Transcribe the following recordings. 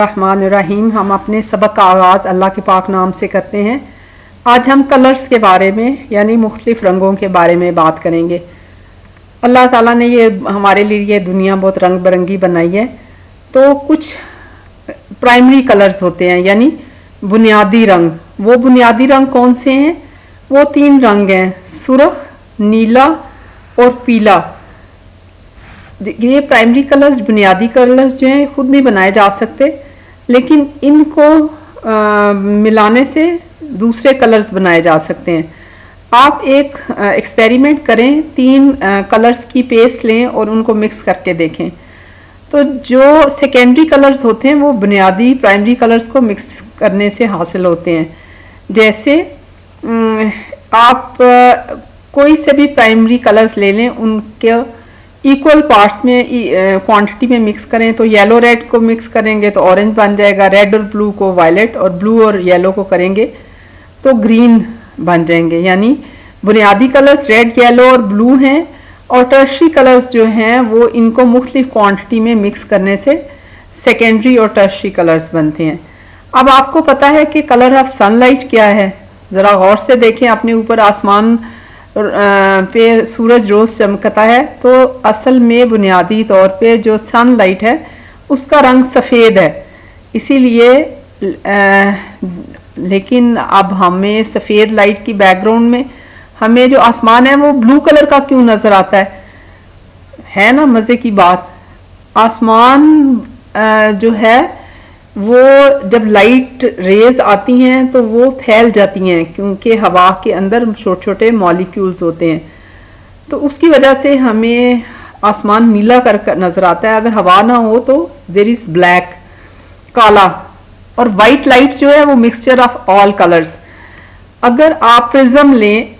रहीम हम अपने सबक का आगाज़ अल्लाह के पाक नाम से करते हैं। आज हम कलर्स के बारे में, यानी मुख्तलिफ़ रंगों के बारे में बात करेंगे। अल्लाह ताला ने ये हमारे लिए ये दुनिया बहुत रंग बिरंगी बनाई है। तो कुछ प्राइमरी कलर्स होते हैं, यानी बुनियादी रंग। वो बुनियादी रंग कौन से हैं? वो तीन रंग हैं, सुरख, नीला और पीला। ये प्राइमरी कलर्स बुनियादी कलर्स जो हैं, खुद नहीं बनाए जा सकते। लेकिन इनको आ, मिलाने से दूसरे कलर्स बनाए जा सकते हैं। आप एक एक्सपेरिमेंट करें तीन आ, कलर्स की पेस्ट लें और उनको मिक्स करके देखें। तो जो सेकेंडरी कलर्स होते हैं वो बुनियादी प्राइमरी कलर्स को मिक्स करने से हासिल होते हैं। जैसे आप कोई से भी प्राइमरी कलर्स ले लें उनके इक्वल पार्ट्स में क्वांटिटी में मिक्स करें तो येलो रेड को मिक्स करेंगे तो ऑरेंज बन जाएगा रेड और ब्लू को वायलेट और ब्लू और येलो को करेंगे तो ग्रीन बन जाएँगे। यानी बुनियादी कलर्स रेड येलो और ब्लू हैं, और टर्शरी कलर्स जो हैं, वो इनको मुख्तलिफ़ क्वांटिटी में मिक्स करने से सेकेंडरी और टर्शरी कलर्स बनते हैं। अब आपको पता है कि कलर ऑफ़ सनलाइट क्या है? ज़रा गौर से देखें, अपने ऊपर आसमान पे सूरज रोज चमकता है तो असल में बुनियादी तौर पे जो सनलाइट है, उसका रंग सफ़ेद है। इसीलिए लेकिन अब हमें सफ़ेद लाइट की बैकग्राउंड में, हमें जो आसमान है, वो ब्लू कलर का क्यों नज़र आता है? है ना, मज़े की बात। आसमान जो है वो जब लाइट रेज आती हैं तो वो फैल जाती हैं, क्योंकि हवा के अंदर छोटे छोटे मॉलिक्यूल्स होते हैं। तो उसकी वजह से हमें आसमान नीला कर नज़र आता है। अगर हवा ना हो तो देर इज़ ब्लैक काला और वाइट लाइट जो है, वो मिक्सचर ऑफ़ ऑल कलर्स अगर आप प्रिज्म लें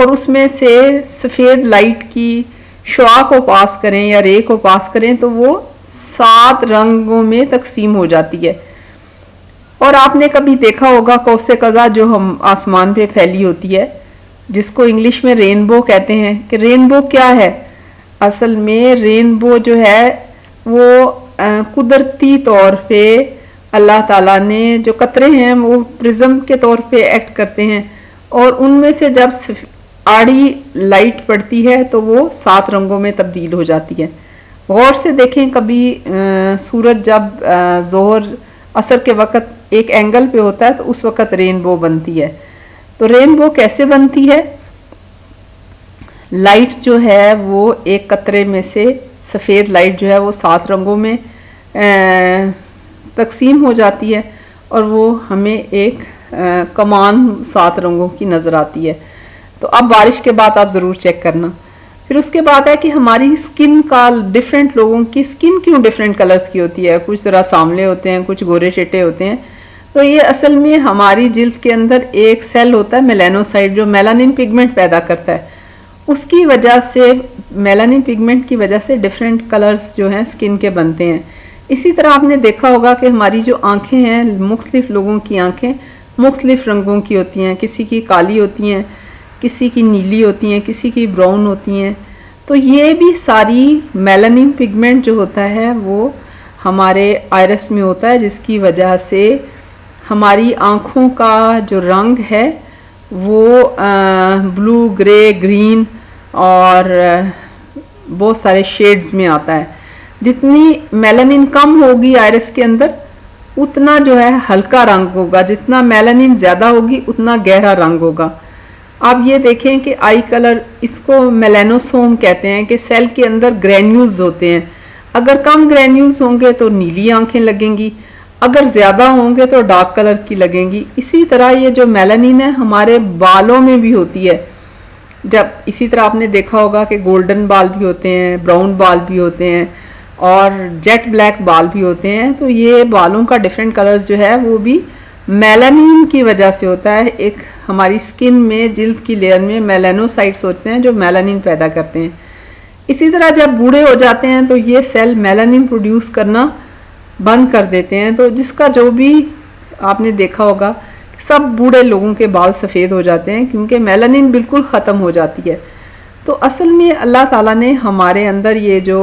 और उसमें से सफ़ेद लाइट की शुआ को पास करें या रे को पास करें तो वो सात रंगों में तकसीम हो जाती है। और आपने कभी देखा होगा कौसे कज़ा जो हम आसमान पे फैली होती है, जिसको इंग्लिश में रेनबो कहते हैं, कि रेनबो क्या है? असल में रेनबो जो है, वो कुदरती तौर पे अल्लाह ताला ने जो कतरे हैं, वो प्रिज्म के तौर पे एक्ट करते हैं। और उनमें से जब आड़ी लाइट पड़ती है तो वो सात रंगों में तब्दील हो जाती है। गौर से देखें कभी सूरज जब जोहर असर के वक़्त एक एंगल पे होता है तो उस वक़्त रेनबो बनती है। तो रेनबो कैसे बनती है? लाइट जो है वो एक कतरे में से सफ़ेद लाइट जो है वो सात रंगों में तकसीम हो जाती है और वो हमें एक आ, कमान सात रंगों की नज़र आती है। तो अब बारिश के बाद आप ज़रूर चेक करना। फिर उसके बाद है कि हमारी स्किन का डिफरेंट लोगों की स्किन क्यों डिफरेंट कलर्स की होती है? कुछ ज़रा सामले होते हैं, कुछ गोरे चिट्टे होते हैं। तो ये असल में हमारी जिल्द के अंदर एक सेल होता है मेलानोसाइड जो मेलानिन पिगमेंट पैदा करता है। उसकी वजह से मेलानिन पिगमेंट की वजह से डिफरेंट कलर्स जो हैं स्किन के बनते हैं। इसी तरह आपने देखा होगा कि हमारी जो आँखें हैं, मुख्तलिफ़ लोगों की आँखें मुख्तलिफ़ रंगों की होती हैं, किसी की काली होती हैं किसी की नीली होती हैं, किसी की ब्राउन होती हैं। तो ये भी सारी मेलानिन पिगमेंट जो होता है, वो हमारे आयरस में होता है, जिसकी वजह से हमारी आँखों का जो रंग है, वो ब्लू, ग्रे, ग्रीन और बहुत सारे शेड्स में आता है। जितनी मेलानिन कम होगी आयरस के अंदर, उतना जो है हल्का रंग होगा। जितना मेलानिन ज़्यादा होगी, उतना गहरा रंग होगा। आप ये देखें कि आई कलर इसको मेलेनोसोम कहते हैं कि सेल के अंदर ग्रेन्यूल्स होते हैं। अगर कम ग्रेन्यूल्स होंगे तो नीली आँखें लगेंगी, अगर ज़्यादा होंगे तो डार्क कलर की लगेंगी। इसी तरह ये जो मेलानिन है हमारे बालों में भी होती है। जब इसी तरह आपने देखा होगा कि गोल्डन बाल भी होते हैं, ब्राउन बाल भी होते हैं और जेट ब्लैक बाल भी होते हैं तो ये बालों का डिफरेंट कलर्स जो है वो भी मेलानिन की वजह से होता है एक हमारी स्किन में जिल्द की लेयर में मेलानोसाइट्स होते हैं जो मेलानिन पैदा करते हैं। इसी तरह जब बूढ़े हो जाते हैं तो ये सेल मेलानिन प्रोड्यूस करना बंद कर देते हैं। तो जिसका जो भी आपने देखा होगा, सब बूढ़े लोगों के बाल सफ़ेद हो जाते हैं क्योंकि मेलानिन बिल्कुल ख़त्म हो जाती है। तो असल में अल्लाह ताला ने हमारे अंदर ये जो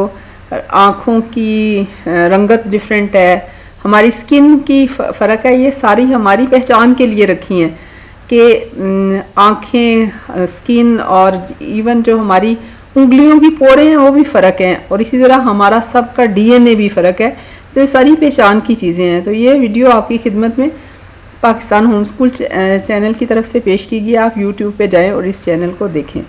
आँखों की रंगत डिफरेंट है हमारी स्किन की फ़र्क है, ये सारी हमारी पहचान के लिए रखी हैं कि आँखें स्किन और इवन जो हमारी उंगलियों की पोरे हैं, वो भी फ़र्क हैं और इसी तरह हमारा सब सबका डीएनए भी फ़र्क है। तो ये सारी पहचान की चीज़ें हैं। तो ये वीडियो आपकी खिदमत में पाकिस्तान होम स्कूल चैनल की तरफ़ से पेश की गई आप यूट्यूब पे जाएँ और इस चैनल को देखें।